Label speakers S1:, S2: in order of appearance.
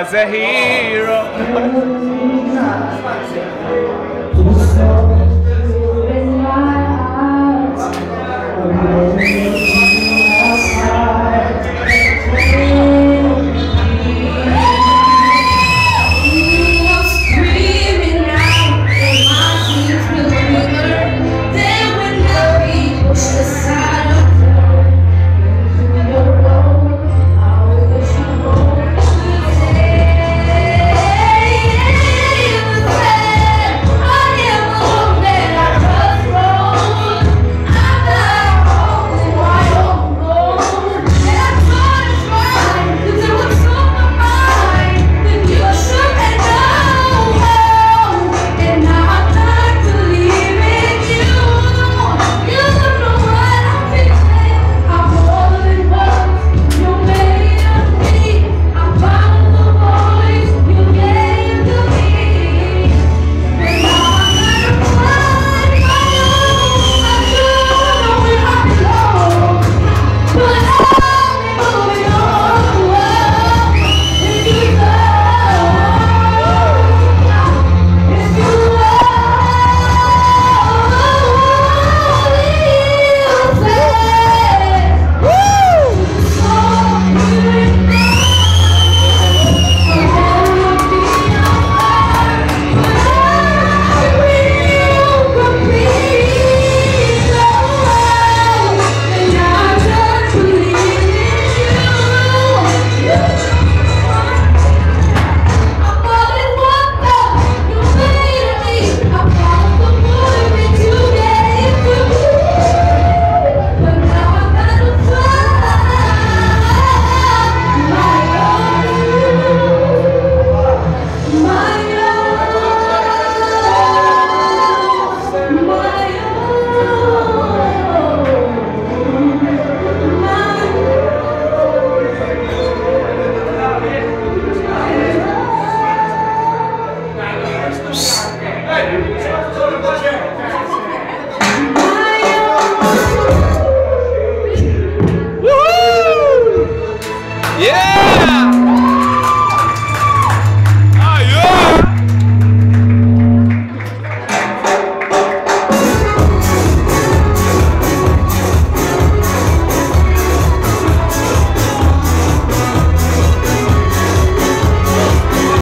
S1: as a hero. Pode ver.